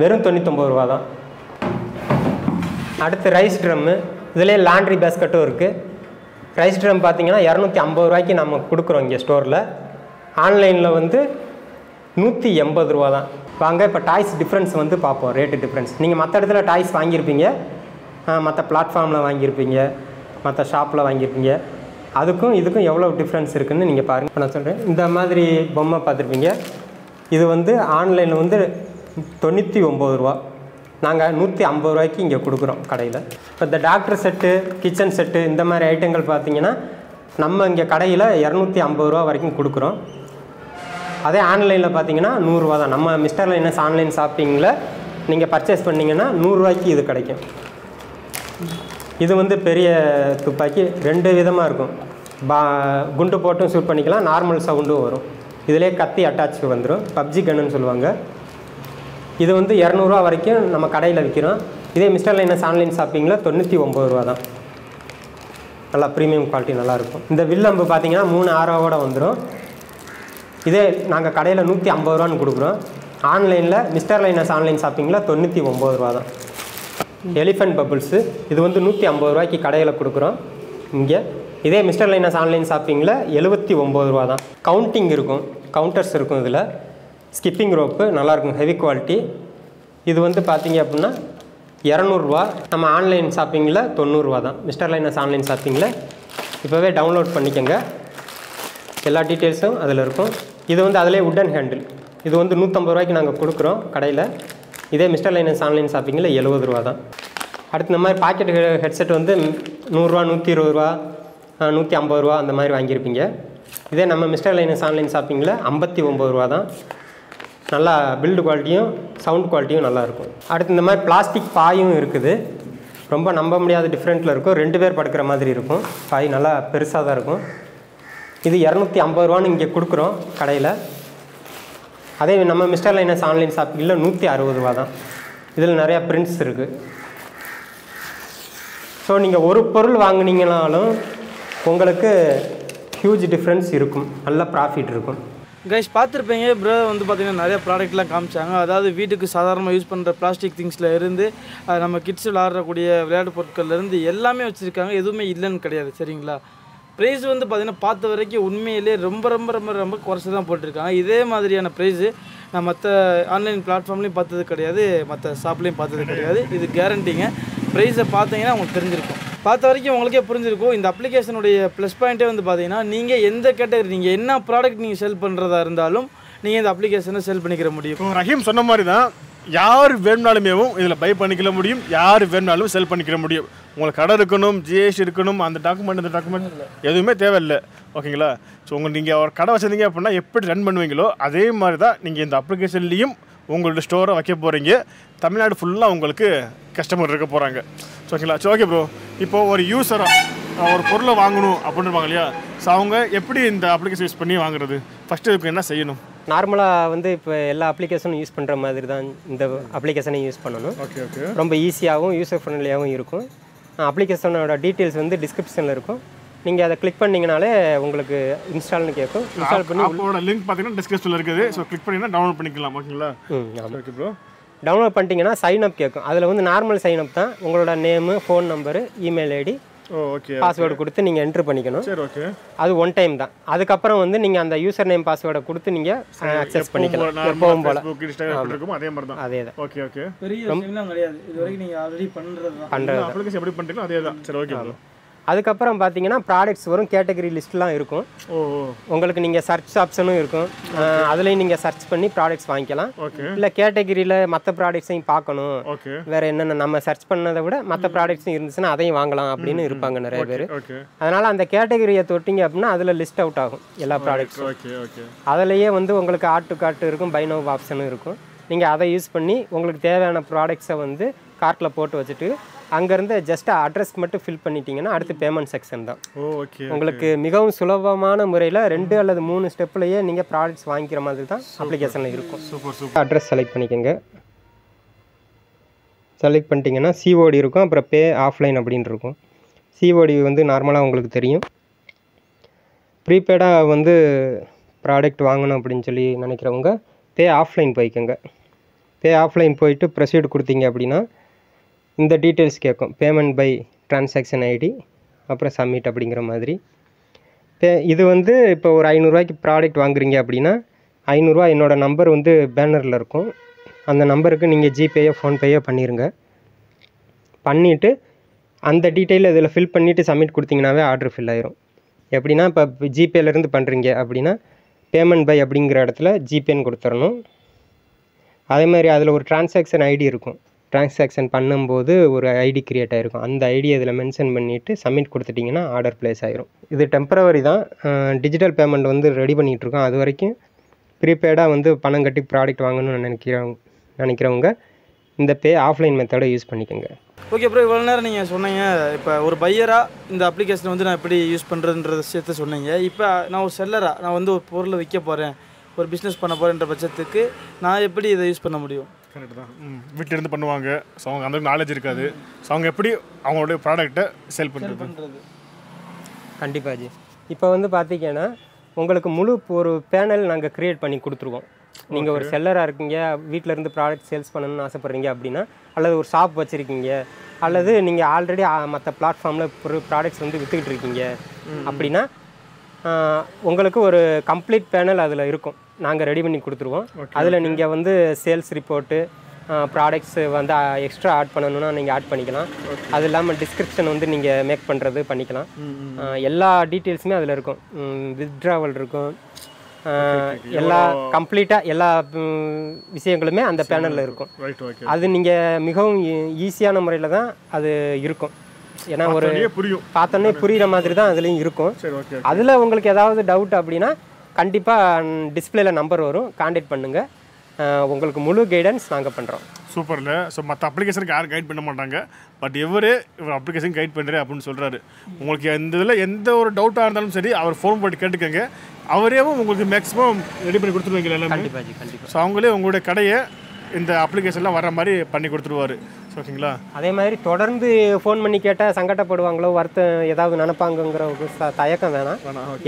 வெறும் தொண்ணூத்தொம்பது ரூபா தான். அடுத்து ரைஸ் ட்ரம்மு இதுலேயே லாண்ட்ரி பேஸ்கட்டும் இருக்குது ரைஸ் ட்ரம் பார்த்தீங்கன்னா இரநூத்தி ஐம்பது ரூபாய்க்கு நம்ம கொடுக்குறோம் இங்கே ஸ்டோரில். ஆன்லைனில் வந்து நூற்றி எண்பது ரூபா தான். வாங்க இப்போ டாய்ஸ் டிஃப்ரென்ஸ் வந்து பார்ப்போம். Rate difference. நீங்கள் மற்ற இடத்துல டாய்ஸ் வாங்கியிருப்பீங்க. மற்ற பிளாட்ஃபார்மில் வாங்கியிருப்பீங்க மற்ற ஷாப்பில் வாங்கியிருப்பீங்க. அதுக்கும் இதுக்கும் எவ்வளோ டிஃப்ரென்ஸ் இருக்குதுன்னு நீங்கள் பாருங்கள் இப்போ நான் சொல்கிறேன் இந்த மாதிரி பொம்மை பார்த்துருப்பீங்க. இது வந்து ஆன்லைனில் வந்து தொண்ணூற்றி ஒம்பது ரூபா. நாங்கள் நூற்றி ஐம்பது ரூபாய்க்கு இங்கே கொடுக்குறோம் கடையில். இப்போ இந்த டாக்டர் செட்டு கிச்சன் செட்டு இந்த மாதிரி ஐட்டங்கள் பார்த்தீங்கன்னா நம்ம இங்கே கடையில் இரநூத்தி ஐம்பது ரூபா வரைக்கும் கொடுக்குறோம். அதே ஆன்லைனில் பார்த்தீங்கன்னா நூறுரூவா தான். நம்ம மிஸ்டர் லைனஸ் ஆன்லைன் ஷாப்பிங்கில் நீங்கள் பர்ச்சேஸ் பண்ணிங்கன்னா நூறுரூவாய்க்கு இது கிடைக்கும். இது வந்து பெரிய துப்பாக்கி ரெண்டு விதமாக இருக்கும். பா குண்டு போட்டும் ஷூட் பண்ணிக்கலாம் நார்மல் சவுண்டும் வரும். இதிலே கத்தி அட்டாச் வந்துடும் பப்ஜி கன்னுன்னு சொல்லுவாங்க. இது வந்து இரநூறுவா வரைக்கும் நம்ம கடையில் விற்கிறோம் இதே மிஸ்டர் லைனஸ் ஆன்லைன் ஷாப்பிங்கில் தொண்ணூற்றி ஒம்பது ரூபா தான். நல்லா ப்ரீமியம் குவாலிட்டி நல்லாயிருக்கும். இந்த வில்லம்பு பார்த்தீங்கன்னா மூணு ஆறாவோட வந்துடும் இதே நாங்கள் கடையில் நூற்றி ஐம்பது ரூபான்னு கொடுக்குறோம். ஆன்லைனில் மிஸ்டர் லைனஸ் ஆன்லைன் ஷாப்பிங்கில் தொண்ணூற்றி ஒம்பது ரூபா தான். Elephant bubbles. இது வந்து நூற்றி ஐம்பது ரூபாய்க்கு கடையில் கொடுக்குறோம். இங்கே. இதே மிஸ்டர் லைனஸ் ஆன்லைன் ஷாப்பிங்கில் எழுபத்தி ஒம்பது ரூபா தான். கவுண்டிங் இருக்கும். கவுண்டர்ஸ் இருக்கும் இதில். ஸ்கிப்பிங் ரோப்பு நல்லாயிருக்கும். Heavy quality. இது வந்து பார்த்திங்க அப்படின்னா இரநூறுவா. நம்ம ஆன்லைன் ஷாப்பிங்கில் தொண்ணூறுரூவா தான். மிஸ்டர் லைனஸ் ஆன்லைன் ஷாப்பிங்கில். இப்போவே டவுன்லோட் பண்ணிக்கோங்க. எல்லா டீட்டெயில்ஸும் அதில் இருக்கும். இது வந்து அதிலே உட்டன் ஹேண்டில். இது வந்து நூற்றம்பது ரூபாய்க்கு நாங்கள் கொடுக்குறோம் கடையில். இதே மிஸ்டர் லைனஸ் ஆன்லைன் ஷாப்பிங்கில் எழுபது ரூபா தான். அடுத்து இந்த மாதிரி பாக்கெட் ஹெட்செட் வந்து நூறுரூவா நூற்றி இருபது ரூபா நூற்றி ஐம்பது ரூபா அந்த மாதிரி வாங்கியிருப்பீங்க. இதே நம்ம மிஸ்டர் லைனஸ் ஆன்லைன் ஷாப்பிங்கில் ஐம்பத்தி ஒம்பது ரூபா தான். நல்லா பில்டு குவாலிட்டியும் சவுண்ட் குவாலிட்டியும் நல்லாயிருக்கும் அடுத்து இந்த மாதிரி பிளாஸ்டிக் பாயும் இருக்குது. ரொம்ப நம்ப முடியாத டிஃப்ரெண்ட்டில் இருக்கும். ரெண்டு பேர் படுக்கிற மாதிரி இருக்கும். பாய் நல்லா பெருசாக தான் இருக்கும். இது இரநூத்தி ஐம்பது ரூபான்னு இங்கே கொடுக்குறோம் கடையில். அதே நம்ம மிஸ்டர் லைனஸ் ஆன்லைன் ஷாப்பிங்கில் நூற்றி அறுபது ரூபா தான். இதில் நிறையா பிரிண்ட்ஸ் இருக்குது ஸோ நீங்கள் ஒரு பொருள் வாங்கினீங்கனாலும் உங்களுக்கு ஹியூஜ் டிஃப்ரென்ஸ் இருக்கும். நல்ல ப்ராஃபிட் இருக்கும். கைஸ் பார்த்துருப்பீங்க ப்ரோ வந்து பார்த்தீங்கன்னா நிறைய ப்ராடக்ட்லாம் காமிச்சாங்க. அதாவது வீட்டுக்கு சாதாரணமாக யூஸ் பண்ணுற பிளாஸ்டிக் திங்ஸில் இருந்து நம்ம கிட்ஸ் விளாடக்கூடிய விளையாட்டு பொருட்கள்லேருந்து எல்லாமே வச்சுருக்காங்க. எதுவுமே இல்லைன்னு கிடையாது சரிங்களா? ப்ரைஸ் வந்து பார்த்தீங்கன்னா பார்த்த வரைக்கும் உண்மையிலே ரொம்ப ரொம்ப ரொம்ப ரொம்ப குறைச்சி தான் போட்டிருக்காங்க. இதே மாதிரியான ப்ரைஸு நான் மற்ற ஆன்லைன் பிளாட்ஃபார்ம்லேயும் பார்த்தது கிடையாது மற்ற ஷாப்லேயும் பார்த்தது கிடையாது. இது கேரண்டிங்க ப்ரைஸை பார்த்தீங்கன்னா உங்களுக்கு தெரிஞ்சிருக்கும். பார்த்த வரைக்கும் உங்களுக்கே புரிஞ்சிருக்கும். இந்த அப்ளிகேஷனுடைய ப்ளஸ் பாயிண்ட்டே வந்து பார்த்தீங்கன்னா நீங்கள் எந்த கேட்டகரி நீங்கள் என்ன ப்ராடக்ட் நீங்கள் செல் பண்ணுறதா இருந்தாலும் நீங்கள் இந்த அப்ளிகேஷனை செல் பண்ணிக்கிற முடியும். ரஹீம் சொன்ன மாதிரி தான் யார் வேணும்னாலுமேவும் இதில் பை பண்ணிக்கல முடியும். யார் வேணும்னாலும் செல் பண்ணிக்கிற முடியும். உங்களுக்கு கடை இருக்கணும் ஜிஎஸ்டி இருக்கணும் அந்த டாக்குமெண்ட் இந்த டாக்குமெண்ட் எதுவுமே தேவையில்லை. ஓகேங்களா ஸோ உங்கள் நீங்கள் ஒரு கடை வச்சிருந்தீங்க அப்படின்னா எப்படி ரன் பண்ணுவீங்களோ அதே மாதிரி தான் நீங்கள் இந்த அப்ளிகேஷன்லேயும் உங்களோட ஸ்டோரை வைக்க போகிறீங்க தமிழ்நாடு ஃபுல்லாக உங்களுக்கு கஸ்டமர் இருக்க போகிறாங்க ஸோ ஓகேங்களா ஸோ ஓகே ப்ரோ இப்போது ஒரு யூஸராக ஒரு பொருளை வாங்கணும் அப்படின்பாங்க இல்லையா? ஸோ அவங்க எப்படி இந்த அப்ளிகேஷன் யூஸ் பண்ணி வாங்குறது? ஃபஸ்ட்டு இதுக்கு என்ன செய்யணும்? நார்மலாக வந்து இப்போ எல்லா அப்ளிகேஷனும் யூஸ் பண்ணுற மாதிரி தான் இந்த அப்ளிகேஷனை யூஸ் பண்ணணும். ஓகே ஓகே ரொம்ப ஈஸியாகவும் யூசர் ஃப்ரெண்ட்லியாகவும் இருக்கும் அப்ளிகேஷனோட டீட்டெயில்ஸ் வந்து டிஸ்கிரிப்ஷனில் இருக்கும். நீங்கள் அதை கிளிக் பண்ணிங்கனாலே உங்களுக்கு இன்ஸ்டால்னு கேட்கும். இன்ஸ்டால் பண்ணி லிங்க் பார்த்தீங்கன்னா டிஸ்கிரிப்ஷனில் இருக்குது. ஸோ கிளிக் பண்ணிங்கன்னா டவுன்லோட் பண்ணிக்கலாம் ஓகேங்களா ம் ஓகே ப்ரோ டவுன்லோட் பண்ணிட்டீங்கன்னா சைன் அப் கேட்கும். அதில் வந்து நார்மல் சைன் அப் தான். உங்களோட name phone number email ID password கொடுத்து நீங்கள் என்ட்ரு பண்ணிக்கணும். சரி ஓகே அது ஒன் டைம் தான். அதுக்கப்புறம் வந்து நீங்கள் அந்த யூசர் நேம் பாஸ்வேர்டை கொடுத்து நீங்கள் அக்சஸ் பண்ணிக்கலாம். எப்பவும் போல். அதே மாதிரி தான். அதே தான். ஓகே ஓகே பெரிய விஷயம்லாம் கிடையாது. இது வரைக்கும் நீங்கள் ஆல்ரெடி பண்ணுறது தான். பண்ணுறது அப்ளிகேஷன் எப்படி பண்ணுறீங்களோ அதே தான். சரி ஓகே அதுக்கப்புறம் பார்த்தீங்கன்னா ப்ராடக்ட்ஸ் வரும் கேட்டகரி லிஸ்ட்லாம் இருக்கும். உங்களுக்கு நீங்கள் சர்ச் ஆப்ஷனும் இருக்கும். அதுலேயும் நீங்கள் சர்ச் பண்ணி ப்ராடக்ட்ஸ் வாங்கிக்கலாம். இல்லை கேட்டகரியில் மற்ற ப்ராடக்ட்ஸையும் பார்க்கணும். வேற என்னென்ன நம்ம சர்ச் பண்ணதை விட மற்ற ப்ராடக்ட்ஸும் இருந்துச்சுன்னா அதையும் வாங்கலாம் அப்படின்னு இருப்பாங்க நிறைய பேர். அதனால் அந்த கேட்டகரியை தொட்டிங்க அப்படின்னா அதில் லிஸ்ட் அவுட் ஆகும் எல்லா ப்ராடக்ட்ஸும் ஓகே ஓகே அதிலேயே வந்து உங்களுக்கு ஆட் டு கார்ட் இருக்கும் பை நோ ஆப்ஷனும் இருக்கும். நீங்கள் அதை யூஸ் பண்ணி உங்களுக்கு தேவையான ப்ராடக்ட்ஸை வந்து கார்ட்டில் போட்டு வச்சுட்டு அங்கேருந்து ஜஸ்ட் அட்ரஸ் மட்டும் ஃபில் பண்ணிட்டீங்கன்னா அடுத்து பேமெண்ட் செக்ஷன் தான். ஓகே உங்களுக்கு மிகவும் சுலபமான முறையில் ரெண்டு அல்லது மூணு ஸ்டெப்லேயே நீங்கள் ப்ராடக்ட்ஸ் வாங்கிக்கிற மாதிரி தான் அப்ளிகேஷனில் இருக்கும். சூப்பர் சூப்பர் அட்ரஸ் செலக்ட் பண்ணிக்கோங்க. செலக்ட் பண்ணிட்டீங்கன்னா சிஓடி இருக்கும் அப்புறம் பே ஆஃப்லைன் அப்படின்னு இருக்கும். சிஓடி வந்து நார்மலாக உங்களுக்கு தெரியும். ப்ரீபெய்டாக வந்து ப்ராடக்ட் வாங்கணும் அப்படின்னு சொல்லி நினைக்கிறவங்க பே ஆஃப்லைன் போய்க்கோங்க. பே ஆஃப்லைன் போயிட்டு ப்ரொசீட் கொடுத்தீங்க அப்படின்னா இந்த டீட்டெயில்ஸ் கேட்கும் பேமெண்ட் பை டிரான்சாக்ஷன் ஐடி அப்புறம் சப்மிட் அப்படிங்கிற மாதிரி. பே இது வந்து இப்போ ஒரு ஐநூறுரூவாய்க்கு ப்ராடக்ட் வாங்குறீங்க அப்படின்னா ஐநூறுரூவா என்னோடய நம்பர் வந்து பேனரில் இருக்கும். அந்த நம்பருக்கு நீங்கள் ஜிபேயோ ஃபோன்பேயோ பண்ணிடுங்க பண்ணிவிட்டு அந்த டீட்டெயில் இதில் ஃபில் பண்ணிவிட்டு சப்மிட் கொடுத்தீங்கனாவே ஆர்டர் ஃபில் ஆயிரும். எப்படின்னா இப்போ ஜிபேலேருந்து பண்ணுறீங்க அப்படின்னா பேமெண்ட் பை அப்படிங்கிற இடத்துல ஜிபேன்னு கொடுத்துடணும் அதே மாதிரி அதில் ஒரு டிரான்சாக்ஷன் ஐடி இருக்கும். டிரான்சாக்ஷன் பண்ணும்போது ஒரு ஐடி க்ரியேட் ஆகிருக்கும் அந்த ஐடி இதில் மென்ஷன் பண்ணிவிட்டு சப்மிட் கொடுத்துட்டிங்கன்னா ஆர்டர் ப்ளேஸ் ஆகிரும் இது டெம்பரவரி தான். டிஜிட்டல் பேமெண்ட் வந்து ரெடி பண்ணிகிட்ருக்கோம் அது வரைக்கும் ப்ரீபெய்டாக வந்து பணம் கட்டி ப்ராடக்ட் வாங்கணும்னு நினைக்கிறவங்க நினைக்கிறவங்க இந்த பே ஆஃப்லைன் மெத்தடை யூஸ் பண்ணிக்கோங்க. ஓகே ப்ரோ இவ்வளோ நேரம் நீங்கள் சொன்னீங்க. இப்போ ஒரு பையராக இந்த அப்ளிகேஷனை வந்து நான் எப்படி யூஸ் பண்ணுறதுன்ற விஷயத்த சொன்னீங்க. இப்போ நான் ஒரு செல்லராக நான் வந்து ஒரு பொருளை விற்க போகிறேன் ஒரு பிஸ்னஸ் பண்ண போகிறேன்ற பட்சத்துக்கு நான் எப்படி இதை யூஸ் பண்ண முடியும்? கரெக்ட் தான். ம். வீட்டில இருந்து பண்ணுவாங்க. ஸோ அவங்க அந்த நாலேஜ் இருக்காது. ஸோ அவங்க எப்படி அவங்களுடைய ப்ராடக்ட்டை செல் பண்ணுறது கண்டிப்பாக ஜி. இப்போ வந்து பார்த்தீங்கன்னா உங்களுக்கு முழு ஒரு பேனல் நாங்கள் க்ரியேட் பண்ணி கொடுத்துருவோம். நீங்கள் ஒரு செல்லராக இருக்கீங்க வீட்டில் இருந்து ப்ராடக்ட் சேல்ஸ் பண்ணணும்னு ஆசைப்பட்றீங்க அப்படின்னா அல்லது ஒரு ஷாப் வச்சுருக்கீங்க அல்லது நீங்கள் ஆல்ரெடி மற்ற பிளாட்ஃபார்மில் ஒரு ப்ராடக்ட்ஸ் வந்து விற்றுக்கிட்டு இருக்கீங்க அப்படின்னா உங்களுக்கு ஒரு கம்ப்ளீட் பேனல் அதில் இருக்கும். நாங்கள் ரெடி பண்ணி கொடுத்துருவோம். அதில் நீங்கள் வந்து சேல்ஸ் ரிப்போர்ட்டு ப்ராடக்ட்ஸ் வந்து எக்ஸ்ட்ரா ஆட் பண்ணணும்னா நீங்கள் ஆட் பண்ணிக்கலாம். அது இல்லாமல் டிஸ்கிரிப்ஷன் வந்து நீங்கள் மேக் பண்ணுறது பண்ணிக்கலாம். எல்லா டீட்டெயில்ஸுமே அதில் இருக்கும். வித்ட்ராவல் இருக்கும். எல்லா கம்ப்ளீட்டாக எல்லா விஷயங்களுமே அந்த பேனலில் இருக்கும். அது நீங்கள் மிகவும் ஈஸியான முறையில் தான் அது இருக்கும். ஏன்னா ஒரு பார்த்தோன்னே புரிகிற மாதிரி தான் அதுலேயும் இருக்கும். அதில் உங்களுக்கு ஏதாவது டவுட் அப்படின்னா கண்டிப்பாக டிஸ்பிளேல நம்பர் வரும். காண்டாக்ட் பண்ணுங்கள் உங்களுக்கு முழு கைடன்ஸ் நாங்கள் பண்ணுறோம் சூப்பரில். ஸோ மற்ற அப்ளிகேஷனுக்கு யாரும் கைட் பண்ண மாட்டாங்க. பட் இவரே இவர் அப்ளிகேஷன் கைட் பண்ணுறேன் அப்படின்னு சொல்கிறாரு உங்களுக்கு எந்த இதில் எந்த ஒரு டவுட்டாக இருந்தாலும் சரி அவர் ஃபோன் போட்டு கேட்டுக்கோங்க. அவரேவும் உங்களுக்கு மேக்ஸிமம் ரெடி பண்ணி கொடுத்துருவீங்க எல்லாமே? ஸோ அவங்களே உங்களுடைய கடையை இந்த அப்ளிகேஷன்லாம் வர மாதிரி பண்ணி கொடுத்துருவாரு. ஓகேங்களா? அதே மாதிரி தொடர்ந்து ஃபோன் பண்ணி கேட்டால் சங்கடப்படுவாங்களோ வருத்தம் ஏதாவது நினப்பாங்கங்கிற ஒரு தயக்கம் வேணாம்.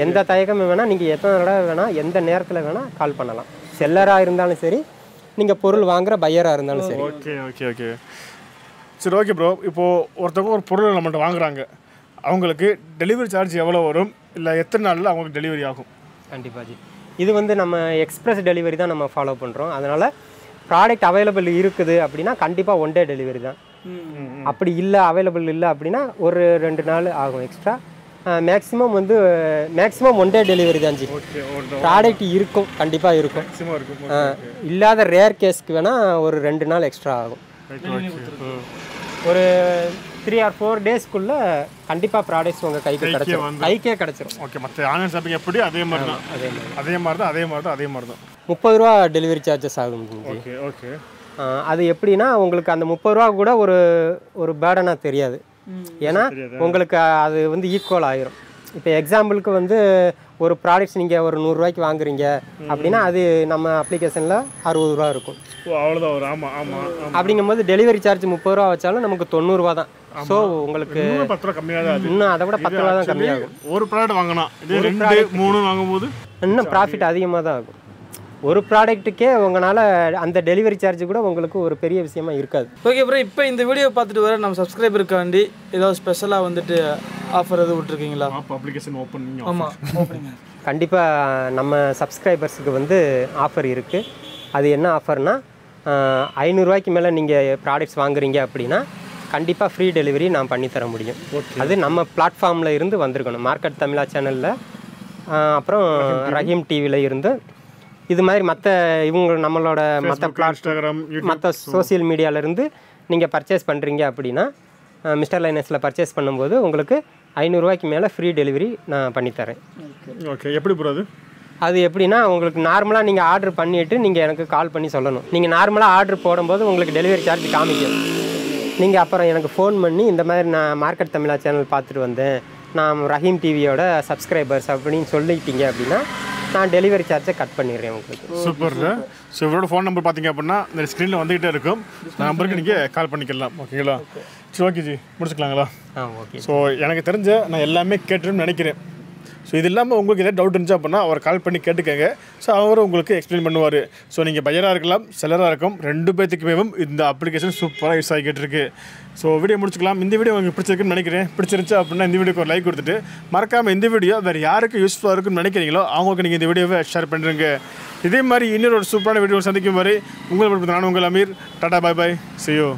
எந்த தயக்கமும் வேணாம். நீங்கள் எத்தனை தடவை வேணால் எந்த நேரத்தில் வேணால் கால் பண்ணலாம். செல்லராக இருந்தாலும் சரி நீங்கள் பொருள் வாங்குற பையராக இருந்தாலும் சரி. Okay okay okay. சரி ஓகே ப்ரோ இப்போது ஒருத்தவங்க ஒரு பொருள் நம்மள்ட்ட வாங்குறாங்க. அவங்களுக்கு டெலிவரி சார்ஜ் எவ்வளோ வரும்? இல்லை எத்தனை நாளில் அவங்களுக்கு டெலிவரி ஆகும்? கண்டிப்பாக ஜி. இது வந்து நம்ம எக்ஸ்பிரஸ் டெலிவரி தான் நம்ம ஃபாலோ பண்ணுறோம் அதனால் ப்ராடக்ட் அவைலபிள் இருக்குது அப்படின்னா கண்டிப்பாக ஒன் டே டெலிவரி தான். அப்படி இல்லை அவைலபிள் இல்லை அப்படின்னா ஒரு ரெண்டு நாள் ஆகும் எக்ஸ்ட்ரா மேக்ஸிமம் வந்து மேக்ஸிமம் ஒன் டே டெலிவரி தான் ஜி. ஓகே ஓகே ப்ராடக்ட் இருக்கும் கண்டிப்பாக இருக்கும். இல்லாத ரேர் கேஸ்க்கு வேணால் ஒரு ரெண்டு நாள் எக்ஸ்ட்ரா ஆகும். ஒரு த்ரீ ஆர் ஃபோர் டேஸ்க்குள்ளே கண்டிப்பாக ப்ராடக்ட்ஸ் உங்கள் கைக்கு கிடச்சிரும். வந்து- கைக்கே கிடச்சிரும். ஓகே மற்ற ஆன்லைன் ஷாப்பிங் எப்படி? அதே மாதிரி தான். அதே மாதிரி அதே மாதிரி தான் அதே மாதிரி தான் அதே மாதிரி தான். முப்பது ரூபா டெலிவரி சார்ஜஸ் ஆகும் ஓகே ஓகே அது எப்படின்னா உங்களுக்கு அந்த முப்பது ரூபா கூட ஒரு ஒரு பேர்டனாக தெரியாது. ஏன்னா உங்களுக்கு அது வந்து ஈக்குவல் ஆயிரும். இப்போ எக்ஸாம்பிளுக்கு வந்து ஒரு ப்ராடக்ட்ஸ் நீங்கள் ஒரு நூறுரூவாய்க்கு வாங்குறீங்க அப்படின்னா அது நம்ம அப்ளிகேஷனில் அறுபது ரூபா இருக்கும். அவ்வளோதான் வரும். ஆமாம் ஆமாம் ஆமாம் அப்படிங்கும்போது டெலிவரி சார்ஜ் முப்பது ரூபா வச்சாலும் நமக்கு தொண்ணூறுரூவா தான். ஸோ உங்களுக்கு இன்னும் பத்து ரூபா கம்மியாக தான் அது. இன்னும் அதை விட பத்து ரூபா தான் கம்மியாகும். ஒரு ப்ராடக்ட் வாங்கினா ரெண்டு மூணு வாங்கும்போது இன்னும் ப்ராஃபிட் அதிகமாக தான் ஆகும். ஒரு ப்ராடக்ட்டுக்கே உங்களால் அந்த டெலிவரி சார்ஜ் கூட உங்களுக்கு ஒரு பெரிய விஷயமா இருக்காது. ஓகே ப்ரோ இப்போ இந்த வீடியோ பார்த்துட்டு வர நம்ம சப்ஸ்கிரைபருக்காண்டி ஏதாவது ஸ்பெஷலாக வந்துட்டு ஆஃபர் எதுவும் விட்ருக்கீங்களா ஆப் அப்ளிகேஷன் ஓப்பன் ஆமாம் ஓப்பனிங் கண்டிப்பாக நம்ம சப்ஸ்கிரைபர்ஸுக்கு வந்து ஆஃபர் இருக்குது அது என்ன ஆஃபர்னா ஐநூறுரூவாய்க்கு மேலே நீங்கள் ப்ராடக்ட்ஸ் வாங்குறீங்க அப்படின்னா கண்டிப்பாக ஃப்ரீ டெலிவரி நான் பண்ணி தர முடியும். அது நம்ம பிளாட்ஃபார்மில் இருந்து வந்திருக்கணும். மார்க்கெட் தமிழா சேனலில் அப்புறம் ரஹீம் டிவியில் இருந்து இது மாதிரி மற்ற இவங்க நம்மளோட மற்ற இன்ஸ்டாகிராம் மற்ற சோஷியல் மீடியாவிலேருந்து நீங்கள் பர்ச்சேஸ் பண்ணுறீங்க அப்படின்னா மிஸ்டர் லைனஸில் பர்ச்சேஸ் பண்ணும்போது உங்களுக்கு ஐநூறுரூவாய்க்கு மேலே ஃப்ரீ டெலிவரி நான் பண்ணித்தரேன் ஓகே எப்படி ப்ரோ அது? அது எப்படின்னா உங்களுக்கு நார்மலாக நீங்கள் ஆர்டர் பண்ணிவிட்டு நீங்கள் எனக்கு கால் பண்ணி சொல்லணும். நீங்கள் நார்மலாக ஆர்டர் போடும்போது உங்களுக்கு டெலிவரி சார்ஜ் காமிக்கும். நீங்கள் அப்புறம் எனக்கு ஃபோன் பண்ணி இந்த மாதிரி நான் மார்க்கெட் தமிழா சேனல் பார்த்துட்டு வந்தேன். நான் ரஹீம் டிவியோட சப்ஸ்கிரைபர்ஸ் அப்படின்னு சொல்லிட்டீங்க அப்படின்னா நான் டெலிவரி சார்ஜை கட் பண்ணிடுறேன் உங்களுக்கு. சூப்பர் ஸோ இவரோட ஃபோன் நம்பர் பார்த்தீங்க அப்படின்னா இந்த ஸ்க்ரீனில் வந்துகிட்டே இருக்கும். இந்த நம்பருக்கு நீங்கள் கால் பண்ணிக்கலாம் ஓகேங்களா சரி ஓகே ஜி முடிச்சுக்கலாங்களா? ஆ ஓகே ஸோ எனக்கு தெரிஞ்ச நான் எல்லாமே கேட்டுருன்னு நினைக்கிறேன். ஸோ இது இல்லாமல் உங்களுக்கு ஏதாவது டவுட் இருந்துச்சு அப்படின்னா அவர் கால் பண்ணி கேட்டுக்கங்க. ஸோ அவரும் உங்களுக்கு எக்ஸ்பிளைன் பண்ணுவார். ஸோ நீங்கள் பையராக இருக்கலாம் செல்லராக இருக்கும். ரெண்டு பேத்துக்குமே இந்த அப்ளிகேஷன் சூப்பராக யூஸ் ஆகிக்கிட்டு இருக்குது ஸோ வீடியோ முடிச்சுக்கலாம். இந்த வீடியோ உங்களுக்கு பிடிச்சிருக்குன்னு நினைக்கிறேன். பிடிச்சிருந்துச்சு அப்படின்னா இந்த வீடியோக்கு ஒரு லைக் கொடுத்துட்டு மறக்காமல் இந்த வீடியோ வேறு யாருக்கு யூஸ்ஃபுல்லாக இருக்குன்னு நினைக்கிறீங்களோ அவங்களுக்கு நீங்கள் இந்த வீடியோவை ஷேர் பண்ணுறீங்க இதே மாதிரி இன்னொரு சூப்பரான வீடியோ சந்திக்கும் வரை உங்களை நான் உங்கள் அமீர். டாடா பாய் பாய் சியோ